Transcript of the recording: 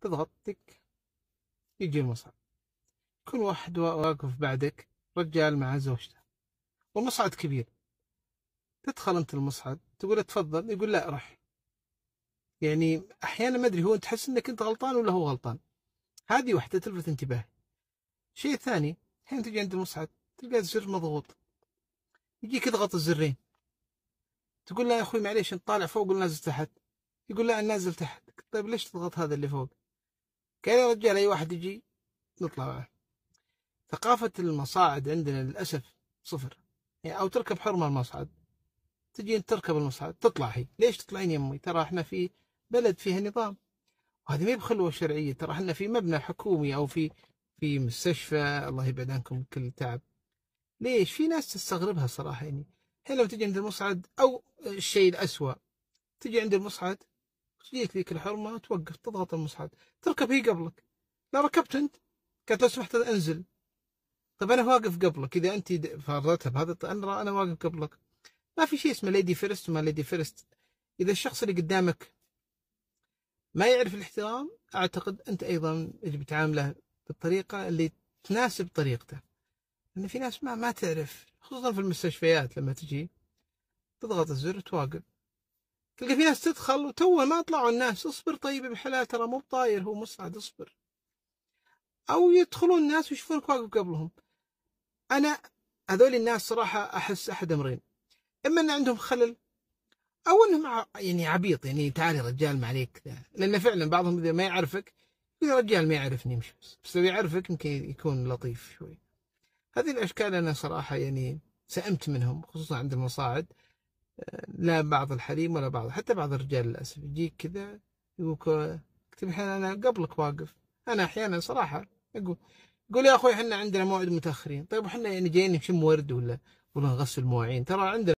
تضغط تك يجي المصعد كل واحد واقف بعدك رجال مع زوجته. والمصعد كبير. تدخل أنت المصعد تقول تفضل يقول لا رح يعني أحيانا ما أدري هو تحس إنك أنت غلطان ولا هو غلطان؟ هذه واحدة تلفت انتباهي. شيء ثاني حين تجي عند المصعد تلقى الزر مضغوط. يجيك تضغط الزرين. تقول له يا أخوي معليش طالع فوق ولا نازل تحت. يقول لا نازل تحت. طيب ليش تضغط هذا اللي فوق؟ قال يا رجال أي واحد يجي؟ نطلع معه. ثقافة المصاعد عندنا للأسف صفر. يعني أو تركب حرمة المصعد تجي انت تركب المصعد تطلع هي. ليش تطلعين يا أمي؟ ترى إحنا في بلد فيها نظام. وهذه ما بخلوة شرعية. ترى إحنا في مبنى حكومي أو في في مستشفى. الله يبعد عنكم كل تعب. ليش؟ في ناس تستغربها صراحة يعني. هي لو تجي عند المصعد أو الشيء الأسوأ. تجي عند المصعد تجيك ذيك الحرمه توقف تضغط المصعد تركب هي قبلك. لا ركبت انت. قالت لو سمحت انزل. طيب أنا واقف قبلك. إذا أنت فرضتها بهذا أنا أنا واقف قبلك. ما في شيء اسمه lady first وما lady first إذا الشخص اللي قدامك ما يعرف الاحترام أعتقد أنت أيضا يجب تعامله بالطريقة اللي تناسب طريقته. لأن في ناس ما ما تعرف خصوصا في المستشفيات لما تجي تضغط الزر وتواقف. تلقى في ناس تدخل وتوه ما طلعوا الناس اصبر طيب بحلال ترى مو طاير هو مصعد اصبر. أو يدخلون الناس ويشوفونك واقف قبلهم. أنا هذول الناس صراحة أحس أحد أمرين. إما إن عندهم خلل أو إنهم يعني عبيط يعني تعال يا رجال ما عليك. لأن فعلا بعضهم إذا ما يعرفك يا رجال ما يعرفني مش بس. بس لو يعرفك يمكن يكون لطيف شوي. هذه الأشكال أنا صراحة يعني سأمت منهم خصوصا عند المصاعد. لا بعض الحريم ولا بعض حتى بعض الرجال للأسف. يجيك كذا يقول اكتب أنا قبلك واقف. أنا أحيانا صراحة أقول يقول يا أخوي إحنا عندنا موعد متأخرين. طيب إحنا يعني جايين نشم ورد ولا ولا نغسل مواعين؟ ترى عندنا